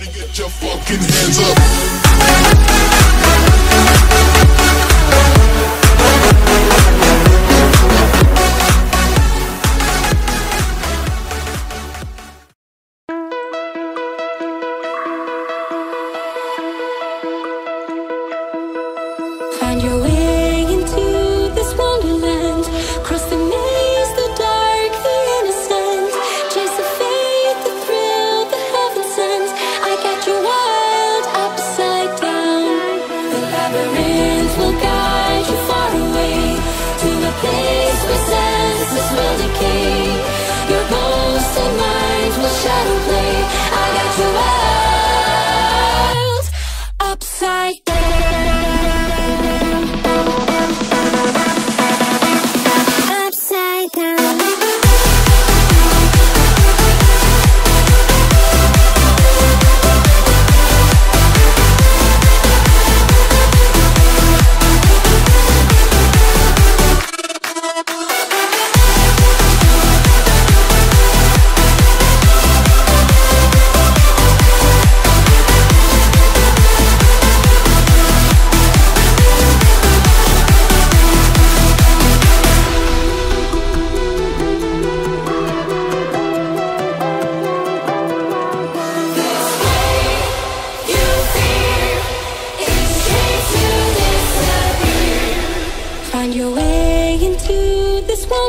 Everybody get your fucking hands up. Find your way I got you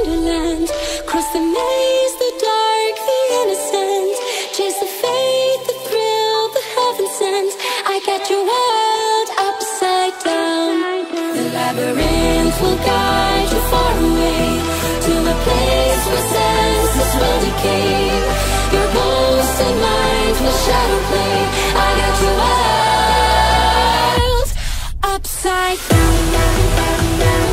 wonderland. Cross the maze, the dark, the innocent. Chase the faith, the thrill, the heaven sent. I got your world upside down. The labyrinth will guide you far away To a place where senses will decay. Your ghost and mind will shadow play. I got your world upside down, down, down, down.